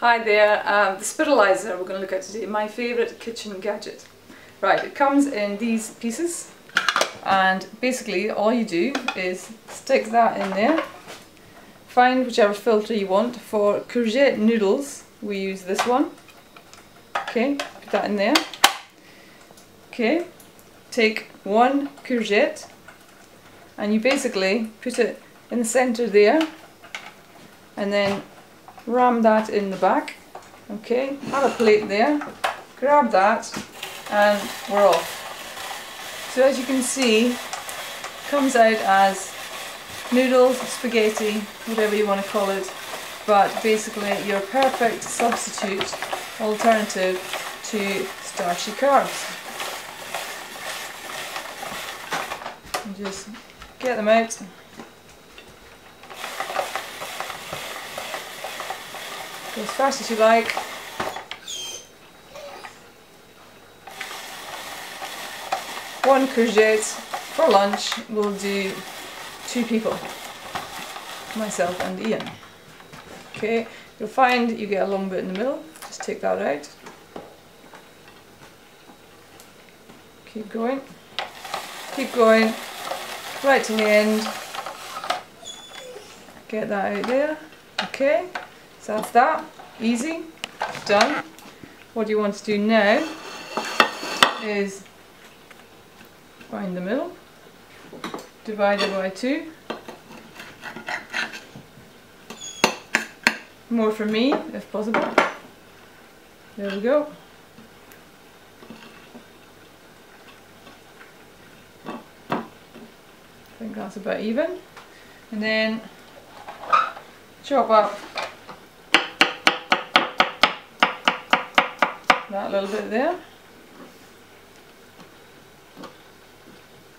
Hi there, um, the spiralizer we're going to look at today, my favourite kitchen gadget. Right, it comes in these pieces and basically all you do is stick that in there, find whichever filter you want. For courgette noodles we use this one, okay, put that in there. Okay, take one courgette and you basically put it in the centre there and then ram that in the back. Okay have a plate there. Grab that and we're off. So as you can see comes out as noodles spaghetti whatever you want to call it but basically your perfect substitute alternative to starchy carbs. And just get them out Go as fast as you like. One courgette for lunch will do two people, myself and Ian. Okay, you'll find you get a long bit in the middle, just take that out. Keep going, keep going, right to the end. Get that out there, okay. So that's that, easy, done. What you want to do now is find the middle, divide it by two. More for me, if possible. There we go. I think that's about even. And then chop up that little bit there.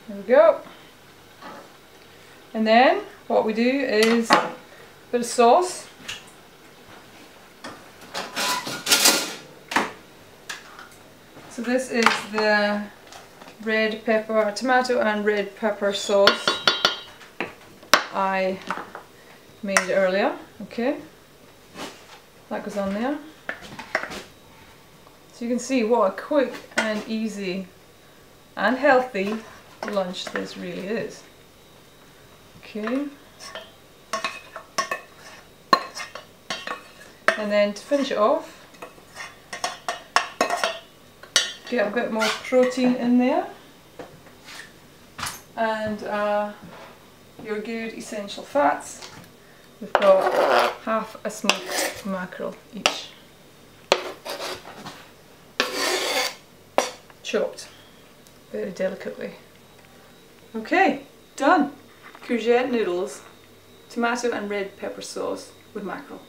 There we go. And then what we do is a bit of sauce. So this is the red pepper, tomato and red pepper sauce I made earlier. Okay, that goes on there. So you can see what a quick and easy and healthy lunch this really is. Okay. And then to finish it off, get a bit more protein in there and uh, your good essential fats. We've got half a smoked mackerel each. Chopped very delicately. Okay, done. Courgette noodles, tomato and red pepper sauce with mackerel.